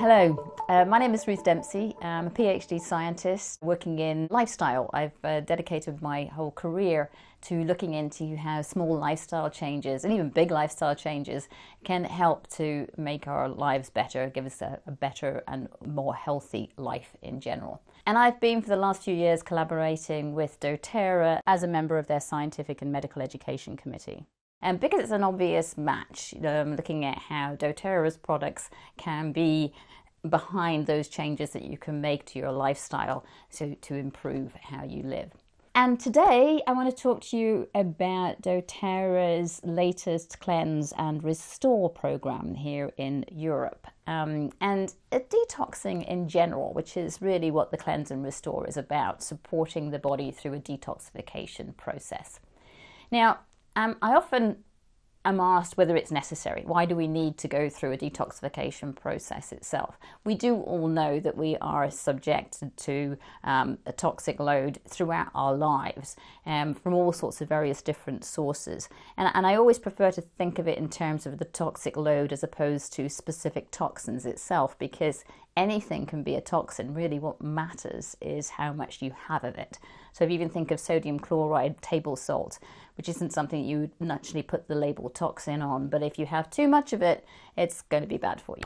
Hello, uh, my name is Ruth Dempsey. I'm a PhD scientist working in lifestyle. I've uh, dedicated my whole career to looking into how small lifestyle changes and even big lifestyle changes can help to make our lives better, give us a, a better and more healthy life in general. And I've been for the last few years collaborating with doTERRA as a member of their Scientific and Medical Education Committee. And because it's an obvious match, um, looking at how doTERRA's products can be behind those changes that you can make to your lifestyle so to improve how you live. And today I want to talk to you about doTERRA's latest Cleanse and Restore program here in Europe. Um, and detoxing in general, which is really what the Cleanse and Restore is about, supporting the body through a detoxification process. Now, um, I often am asked whether it's necessary. Why do we need to go through a detoxification process itself? We do all know that we are subjected to um, a toxic load throughout our lives um, from all sorts of various different sources. And, and I always prefer to think of it in terms of the toxic load as opposed to specific toxins itself because anything can be a toxin. Really, what matters is how much you have of it. So, if you even think of sodium chloride, table salt, which isn't something you would naturally put the label toxin on, but if you have too much of it, it's going to be bad for you.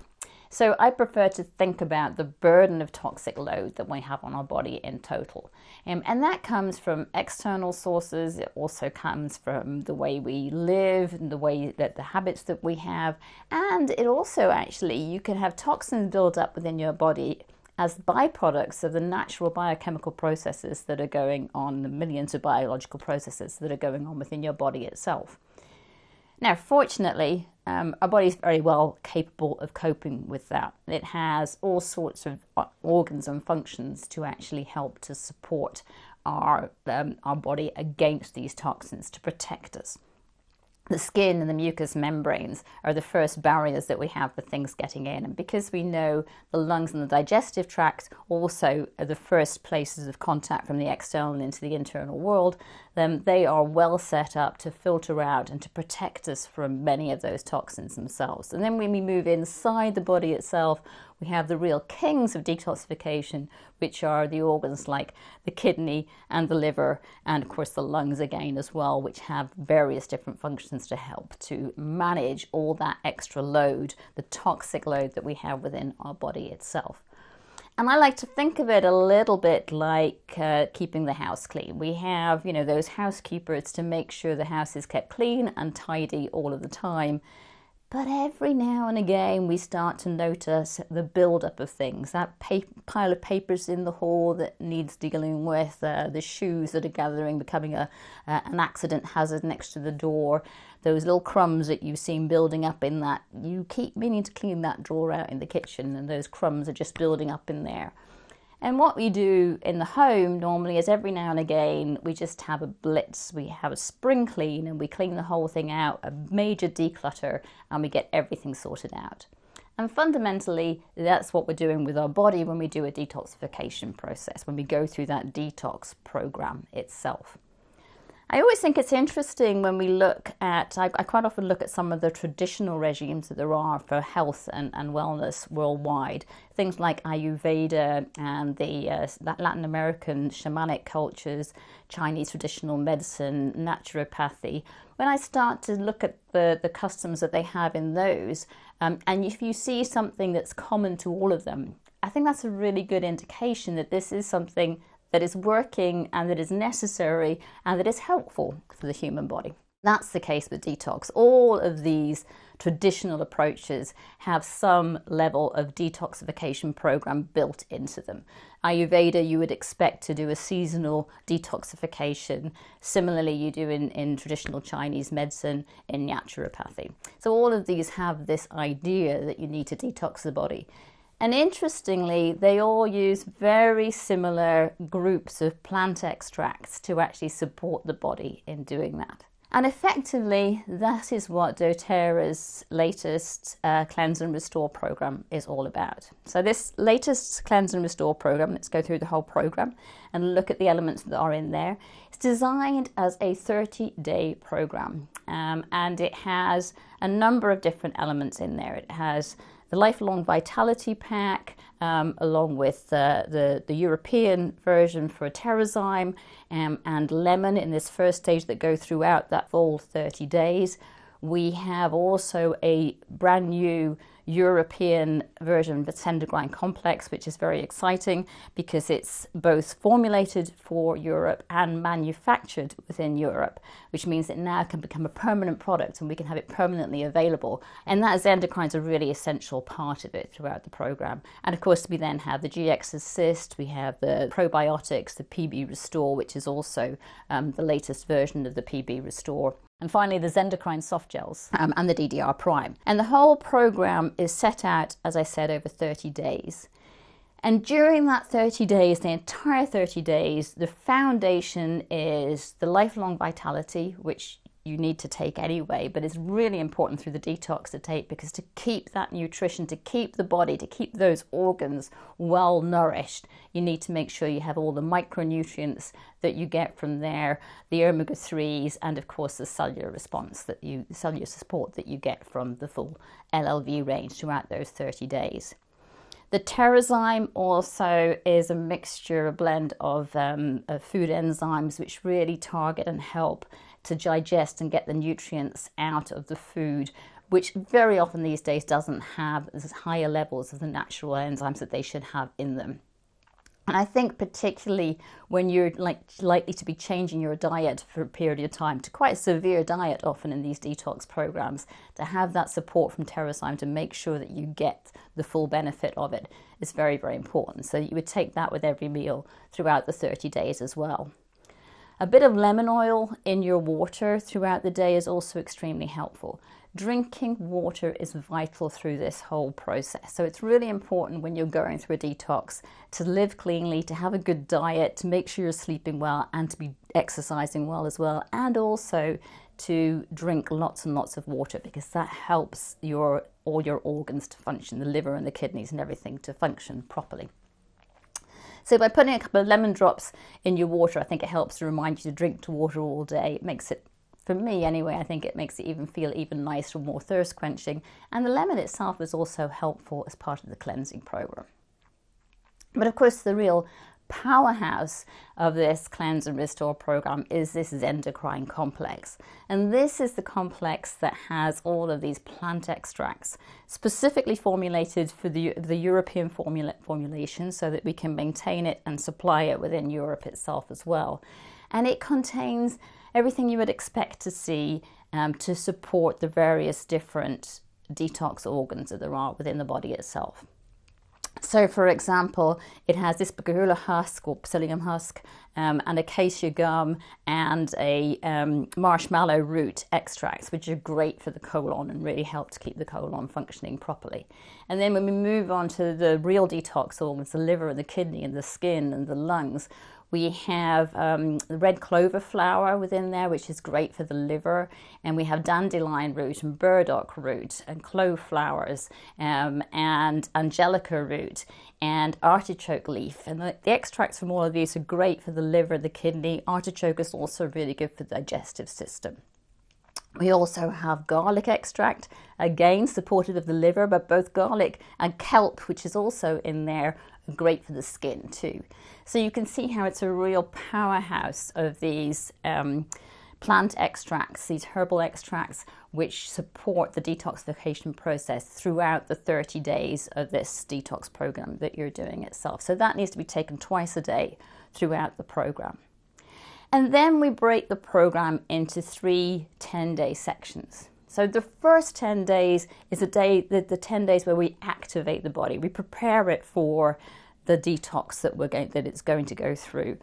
So I prefer to think about the burden of toxic load that we have on our body in total. Um, and that comes from external sources. It also comes from the way we live and the way that the habits that we have. And it also actually, you can have toxins build up within your body as byproducts of the natural biochemical processes that are going on, the millions of biological processes that are going on within your body itself. Now, fortunately, um, our body is very well capable of coping with that. It has all sorts of uh, organs and functions to actually help to support our, um, our body against these toxins to protect us the skin and the mucous membranes are the first barriers that we have for things getting in. And because we know the lungs and the digestive tract also are the first places of contact from the external into the internal world, then they are well set up to filter out and to protect us from many of those toxins themselves. And then when we move inside the body itself, we have the real kings of detoxification, which are the organs like the kidney and the liver, and of course the lungs again as well, which have various different functions to help to manage all that extra load, the toxic load that we have within our body itself. And I like to think of it a little bit like uh, keeping the house clean. We have, you know, those housekeepers to make sure the house is kept clean and tidy all of the time. But every now and again, we start to notice the build-up of things. That pile of papers in the hall that needs dealing with, uh, the shoes that are gathering, becoming a uh, an accident hazard next to the door, those little crumbs that you've seen building up in that. You keep meaning to clean that drawer out in the kitchen, and those crumbs are just building up in there. And what we do in the home normally is every now and again we just have a blitz, we have a spring clean and we clean the whole thing out, a major declutter, and we get everything sorted out. And fundamentally, that's what we're doing with our body when we do a detoxification process, when we go through that detox program itself. I always think it's interesting when we look at, I, I, quite often look at some of the traditional regimes that there are for health and, and wellness worldwide. Things like Ayurveda and the uh, Latin American shamanic cultures, Chinese traditional medicine, naturopathy. When I start to look at the, the customs that they have in those, um, and if you see something that's common to all of them, I think that's a really good indication that this is something that is working and that is necessary and that is helpful for the human body. That's the case with detox. All of these traditional approaches have some level of detoxification program built into them. Ayurveda, you would expect to do a seasonal detoxification. Similarly, you do in, in traditional Chinese medicine, in naturopathy. So, all of these have this idea that you need to detox the body. And interestingly, they all use very similar groups of plant extracts to actually support the body in doing that. And effectively, that is what doTERRA's latest uh, Cleanse and Restore program is all about. So, this latest Cleanse and Restore program, let's go through the whole program and look at the elements that are in there. It's designed as a 30 day program um, and it has a number of different elements in there. It has the Lifelong Vitality Pack, um, along with uh, the, the European version for Terrazyme um, and Lemon in this first stage that go throughout that full 30 days. We have also a brand new European version of the Zendocrine complex, which is very exciting because it's both formulated for Europe and manufactured within Europe, which means it now can become a permanent product and we can have it permanently available. And that Zendocrine is a really essential part of it throughout the program. And of course, we then have the GX Assist, we have the probiotics, the PB Restore, which is also um, the latest version of the PB Restore. And finally, the Zendocrine soft gels um, and the DDR Prime. And the whole program is set out, as I said, over 30 days. And during that 30 days, the entire 30 days, the foundation is the lifelong vitality, which you need to take anyway, but it's really important through the detox to take because to keep that nutrition, to keep the body, to keep those organs well nourished, you need to make sure you have all the micronutrients that you get from there, the omega 3s, and of course the cellular response that you, cellular support that you get from the full LLV range throughout those 30 days. The Terrazyme also is a mixture, a blend of, um, of food enzymes which really target and help to digest and get the nutrients out of the food, which very often these days doesn't have as higher levels of the natural enzymes that they should have in them. And I think particularly when you're like likely to be changing your diet for a period of time to quite a severe diet often in these detox programs, to have that support from Terrazyme to make sure that you get the full benefit of it is very, very important. So you would take that with every meal throughout the 30 days as well. A bit of lemon oil in your water throughout the day is also extremely helpful. Drinking water is vital through this whole process. So it's really important when you're going through a detox to live cleanly, to have a good diet, to make sure you're sleeping well, and to be exercising well as well, and also to drink lots and lots of water because that helps your all your organs to function, the liver and the kidneys and everything to function properly. So by putting a couple of lemon drops in your water, I think it helps to remind you to drink to water all day. It makes it for me anyway, I think it makes it even feel even nicer, more thirst quenching. And the lemon itself is also helpful as part of the cleansing program. But of course, the real powerhouse of this cleanse and restore program is this Zendocrine complex. And this is the complex that has all of these plant extracts specifically formulated for the, the European formula, formulation so that we can maintain it and supply it within Europe itself as well. And it contains everything you would expect to see um, to support the various different detox organs that there are within the body itself. So, for example, it has this Ispaghula husk or psyllium husk, um, and acacia gum, and a um, marshmallow root extracts, which are great for the colon and really help to keep the colon functioning properly. And then when we move on to the real detox organs, the liver and the kidney and the skin and the lungs, we have um, red clover flower within there, which is great for the liver. And we have dandelion root and burdock root and clove flowers um, and angelica root and artichoke leaf. And the, the, extracts from all of these are great for the liver, the kidney. Artichoke is also really good for the digestive system. We also have garlic extract, again supportive of the liver, but both garlic and kelp, which is also in there, great for the skin too. So you can see how it's a real powerhouse of these um, plant extracts, these herbal extracts, which support the detoxification process throughout the 30 days of this detox program that you're doing itself. So that needs to be taken twice a day throughout the program. And then we break the program into three 10 day sections. So the first 10 days is the day the, the 10 days where we activate the body. We prepare it for the detox that we're going that it's going to go through.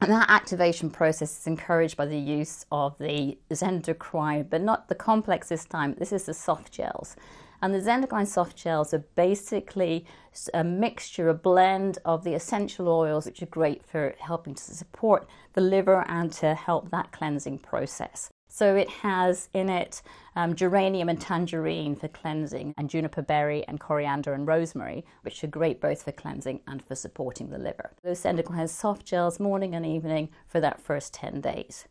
And that activation process is encouraged by the use of the Zendocrine, but not the complex this time. This is the soft gels. And the Zendocrine soft gels are basically a mixture, a blend of the essential oils, which are great for helping to support the liver and to help that cleansing process. So it has in it um, geranium and tangerine for cleansing, and juniper berry and coriander and rosemary, which are great both for cleansing and for supporting the liver. Zendocrine has soft gels morning and evening for that first 10 days.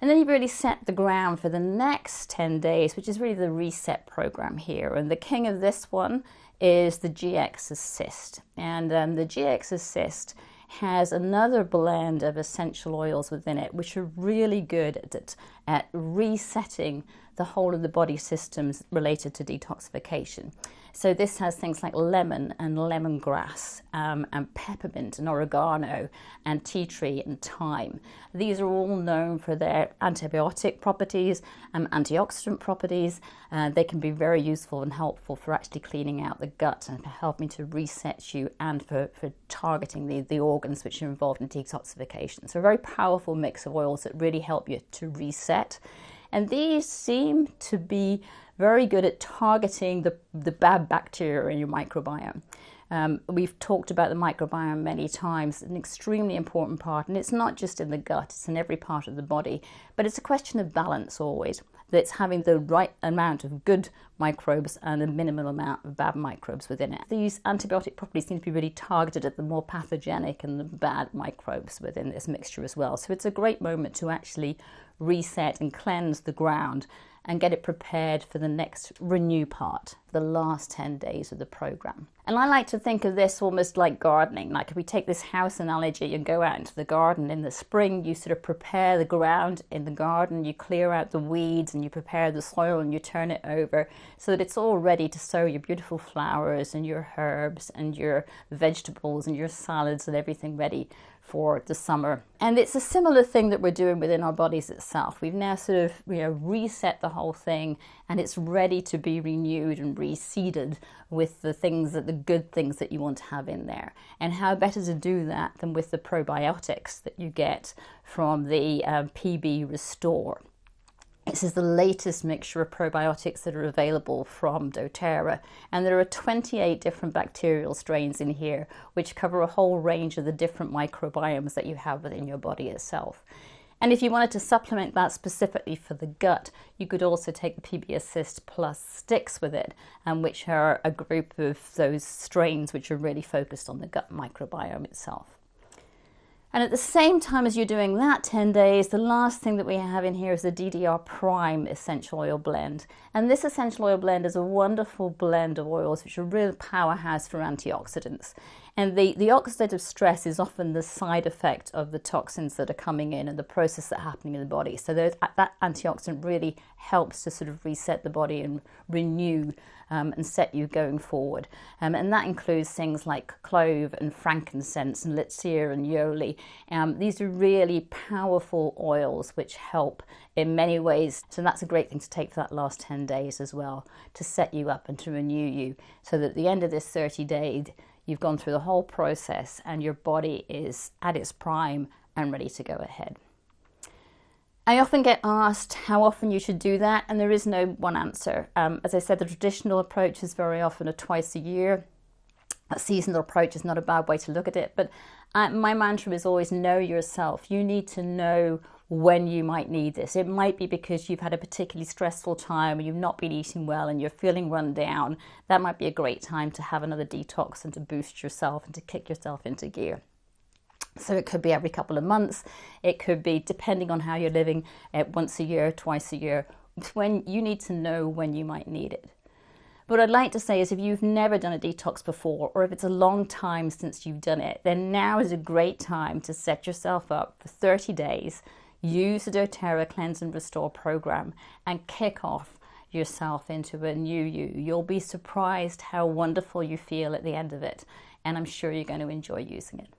And then you really set the ground for the next 10 days, which is really the reset program here. And the king of this one is the GX Assist. And um, the GX Assist has another blend of essential oils within it, which are really good at, at resetting the whole of the body systems related to detoxification. So this has things like lemon and lemongrass um, and peppermint and oregano and tea tree and thyme. These are all known for their antibiotic properties and antioxidant properties. Uh, they can be very useful and helpful for actually cleaning out the gut and for helping to reset you and for, for targeting the, the organs which are involved in detoxification. So a very powerful mix of oils that really help you to reset. And these seem to be very good at targeting the, the bad bacteria in your microbiome. Um, we've talked about the microbiome many times, an extremely important part, and it's not just in the gut, it's in every part of the body, but it's a question of balance always. That it's having the right amount of good microbes and a minimal amount of bad microbes within it. These antibiotic properties seem to be really targeted at the more pathogenic and the bad microbes within this mixture as well. So it's a great moment to actually reset and cleanse the ground and get it prepared for the next renew part, the last 10 days of the program. And I like to think of this almost like gardening. Like if we take this house analogy and go out into the garden in the spring, you sort of prepare the ground in the garden, you clear out the weeds and you prepare the soil and you turn it over so that it's all ready to sow your beautiful flowers and your herbs and your vegetables and your salads and everything ready for the summer. And it's a similar thing that we're doing within our bodies itself. We've now sort of you know reset the whole thing and it's ready to be renewed and reseeded with the things that the good things that you want to have in there. And how better to do that than with the probiotics that you get from the um, PB Restore. This is the latest mixture of probiotics that are available from doTERRA. And there are 28 different bacterial strains in here, which cover a whole range of the different microbiomes that you have within your body itself. And if you wanted to supplement that specifically for the gut, you could also take the PB Assist Plus sticks with it, um, which are a group of those strains which are really focused on the gut microbiome itself. And at the same time as you're doing that 10 days, the last thing that we have in here is the DDR Prime essential oil blend. And this essential oil blend is a wonderful blend of oils which are a real powerhouse for antioxidants. And the, the oxidative stress is often the side effect of the toxins that are coming in and the process that are happening in the body. So that antioxidant really helps to sort of reset the body and renew um, and set you going forward. Um, and that includes things like clove and frankincense and litsea and niaouli. Um, these are really powerful oils which help in many ways. So that's a great thing to take for that last 10 days as well to set you up and to renew you so that at the end of this 30 days, you've gone through the whole process and your body is at its prime and ready to go ahead. I often get asked how often you should do that, and there is no one answer. Um, as I said, the traditional approach is very often a twice a year. A seasonal approach is not a bad way to look at it, but uh, my mantra is always know yourself. You need to know when you might need this. It might be because you've had a particularly stressful time and you've not been eating well and you're feeling run down. That might be a great time to have another detox and to boost yourself and to kick yourself into gear. So it could be every couple of months. It could be, depending on how you're living, uh, once a year, twice a year. when you need to know when you might need it. What I'd like to say is if you've never done a detox before, or if it's a long time since you've done it, then now is a great time to set yourself up for 30 days, use the doTERRA Cleanse and Restore program, and kick off yourself into a new you. You'll be surprised how wonderful you feel at the end of it, and I'm sure you're going to enjoy using it.